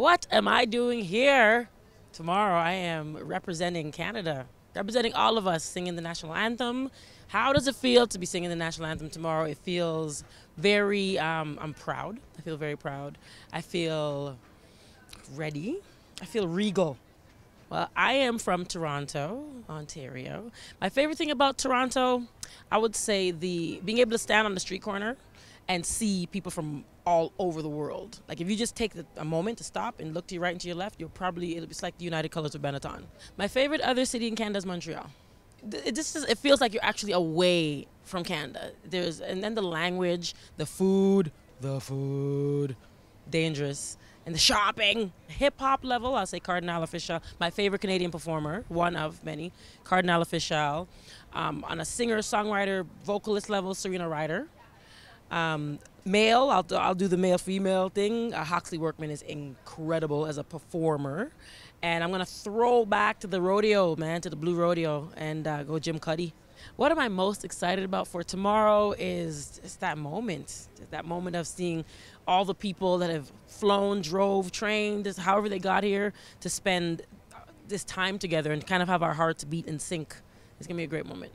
What am I doing here? Tomorrow I am representing Canada, representing all of us singing the national anthem. How does it feel to be singing the national anthem tomorrow? It feels very, um, I'm proud. I feel very proud. I feel ready. I feel regal. Well, I am from Toronto, Ontario. My favorite thing about Toronto, I would say the being able to stand on the street corner and see people from all over the world. Like if you just take the, a moment to stop and look to your right and to your left, you'll probably it's like the United Colors of Benetton. My favorite other city in Canada is Montreal. It just it feels like you're actually away from Canada. There's and then the language, the food, the food, dangerous and the shopping, hip hop level, I'll say Cardinal Offishall, my favorite Canadian performer, one of many, Cardinal Offishall. Um, on a singer, songwriter, vocalist level, Serena Ryder. Um, male, I'll do, I'll do the male female thing. Uh, Hawksley Workman is incredible as a performer. And I'm going to throw back to the rodeo, man, to the Blue Rodeo, and uh, go Jim Cuddy. What am I most excited about for tomorrow is just that moment, that moment of seeing all the people that have flown, drove, trained, however they got here, to spend this time together and kind of have our hearts beat in sync. It's going to be a great moment.